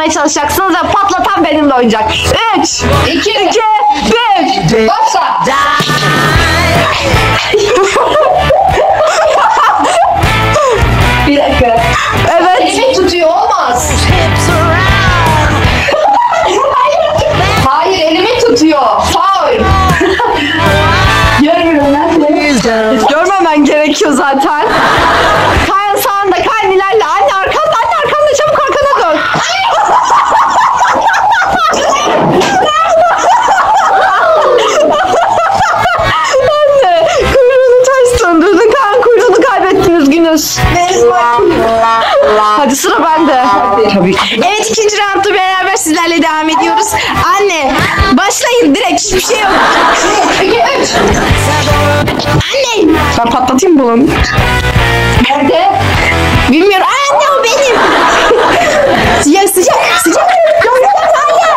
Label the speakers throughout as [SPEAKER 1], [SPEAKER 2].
[SPEAKER 1] patlatmaya çalışacaksınız ve patlatan benimle oynayacak. 3, 2, 2 1.
[SPEAKER 2] Başla.
[SPEAKER 1] sıra bende. Tabii ki.
[SPEAKER 3] Evet ikinci roundda beraber sizlerle devam ediyoruz. Anne başlayın direkt hiçbir şey yok. Anne.
[SPEAKER 1] Ben patlatayım bunu.
[SPEAKER 2] Nerede?
[SPEAKER 3] Bilmiyorum. Anne o benim. sıcak sıcak sıcak. Sıcak anne.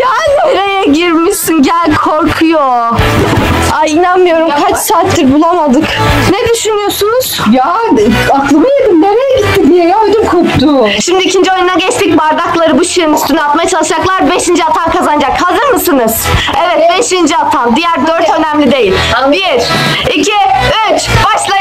[SPEAKER 1] ya nereye girmişsin gel korkuyor. Ay inanmıyorum kaç saattir bulamadık. Ne düşünüyorsunuz?
[SPEAKER 2] Ya aklımı yedim nereye gitti diye ya ödüm koptu.
[SPEAKER 1] Şimdi ikinci oyuna geçtik. Bardakları bu şişenin üstüne atmaya çalışacaklar. Beşinci atan kazanacak. Hazır mısınız? Evet, beşinci atan. Diğer dört önemli değil. Bir, iki, üç,
[SPEAKER 2] başla.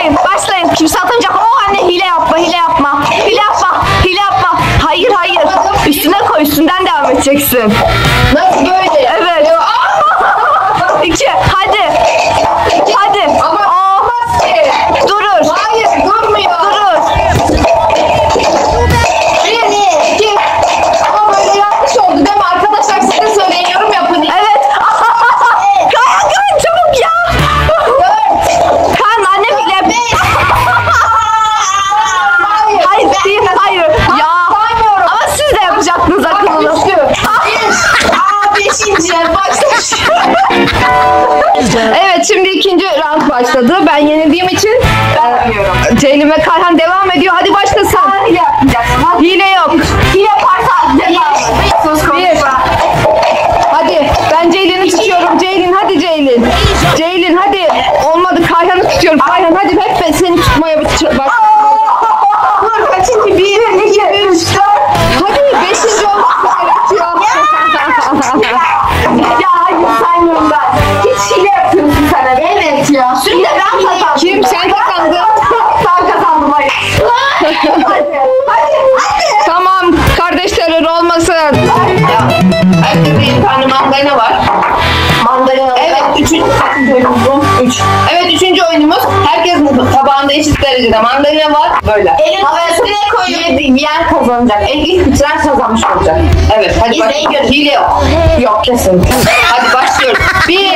[SPEAKER 2] Mandalina var böyle.
[SPEAKER 3] Elin havasına koyup
[SPEAKER 2] yediğim yer kazanacak. En ilk bitiren kazanmış olacak. Evet hadi başlayalım. Hile yok. Yok kesin. hadi başlıyoruz. Bir,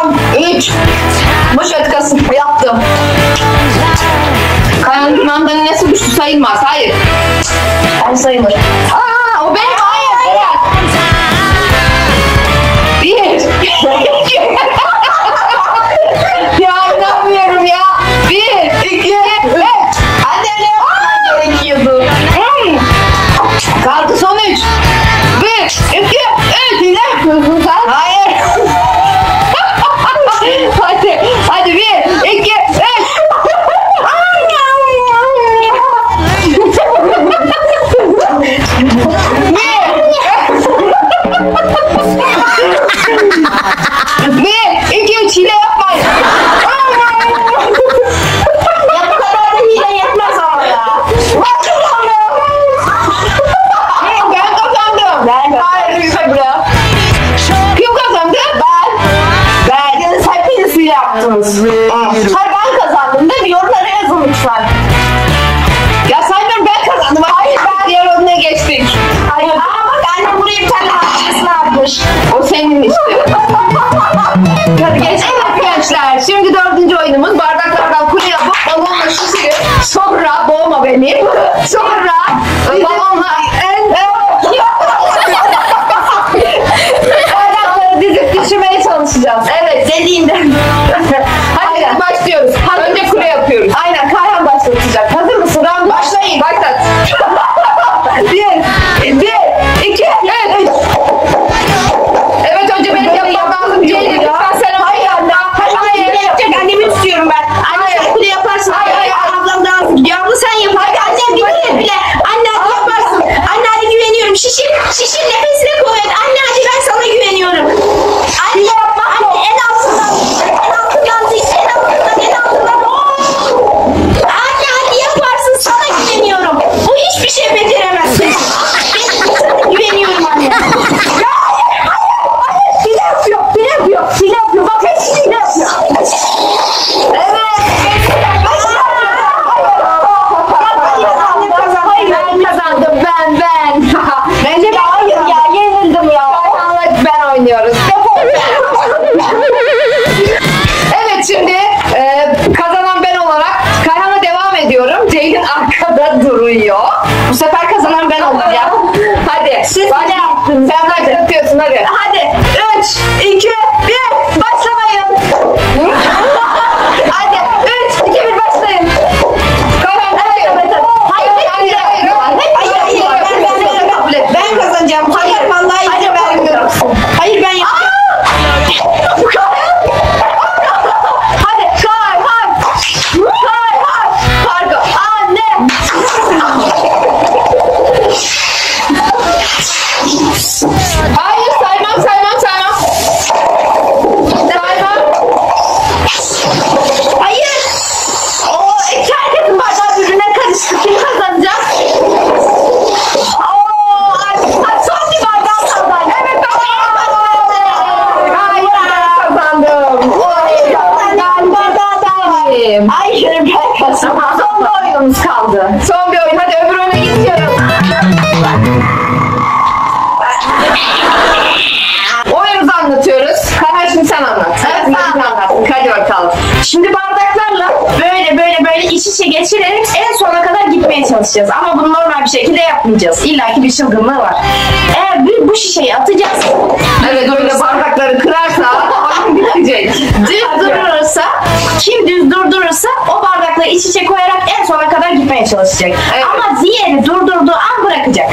[SPEAKER 2] tam iç baş atkası yaptım. Kaynatmamdan nesi güçlü sayılmaz. Hayır.
[SPEAKER 3] Ben sayılır.
[SPEAKER 2] Hayır. Şimdi dördüncü oyunumuz bardaklardan kule yapıp balonla şişirip sonra boğma beni. Sonra balonla en
[SPEAKER 1] bardakları dizip düşürmeye çalışacağız.
[SPEAKER 2] Evet dediğinden. Hadi Aynen. başlıyoruz. Hazır Önce kule yapıyoruz.
[SPEAKER 1] Aynen Kayhan başlatacak. Hazır mısın?
[SPEAKER 2] Başlayın. Başlat.
[SPEAKER 1] Son bir
[SPEAKER 2] oyun. Hadi öbür oyuna geçiyorum. Oyunumuzu anlatıyoruz. Karar şimdi sen anlat.
[SPEAKER 1] Evet,
[SPEAKER 2] sen anlattın. Hadi bakalım.
[SPEAKER 3] Şimdi bardaklarla böyle böyle böyle iç içe geçirerek en sona kadar gitmeye çalışacağız. Ama bunu normal bir şekilde yapmayacağız. İlla ki bir çılgınlığı var. Eğer bir bu şişeyi atacağız.
[SPEAKER 2] Evet öyle bardakları kırarsa bitecek.
[SPEAKER 3] Dur dur. Kim düz durdurursa o bardakla iç içe koyarak en sona kadar gitmeye çalışacak.
[SPEAKER 2] Evet.
[SPEAKER 3] Ama diğeri durdurduğu an bırakacak.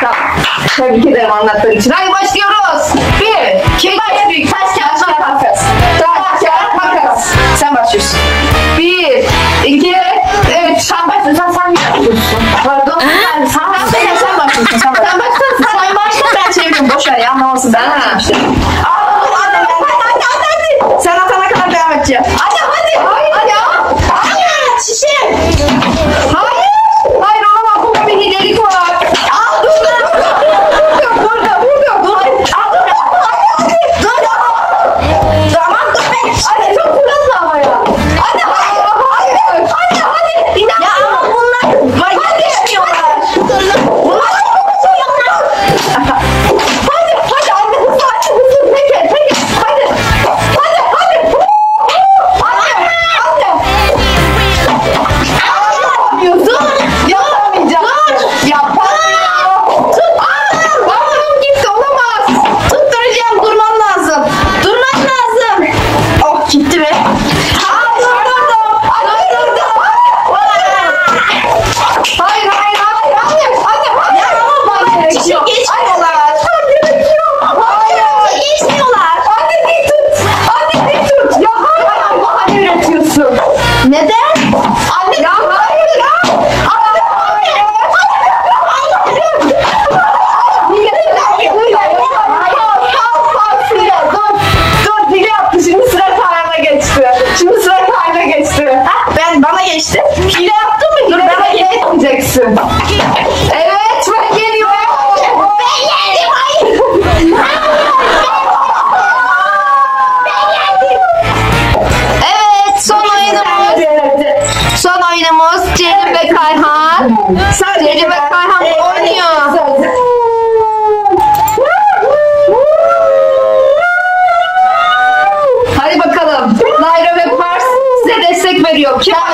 [SPEAKER 2] Tamam. Tabii ki de anlattığın için. Hadi başlıyoruz. Bir, iki, üç,
[SPEAKER 3] taş kağıt makas.
[SPEAKER 2] Taş kağıt makas.
[SPEAKER 3] Sen başlıyorsun.
[SPEAKER 2] Bir, iki, üç.
[SPEAKER 3] Sen başlıyorsun. Sen sen başlıyorsun.
[SPEAKER 2] Pardon.
[SPEAKER 3] Sen, sen, sen, sen başlıyorsun. Sen
[SPEAKER 2] başlıyorsun.
[SPEAKER 3] Sen başlıyorsun. Ben çeviriyorum. Boş ya. Ne olsun. Ben başlamıştım.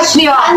[SPEAKER 3] 是哟啊，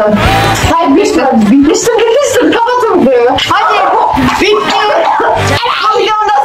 [SPEAKER 3] yaptın? Hayır bilirsin,
[SPEAKER 2] bilirsin, bilirsin. Kapatın bunu. Hadi bitti. Al yandan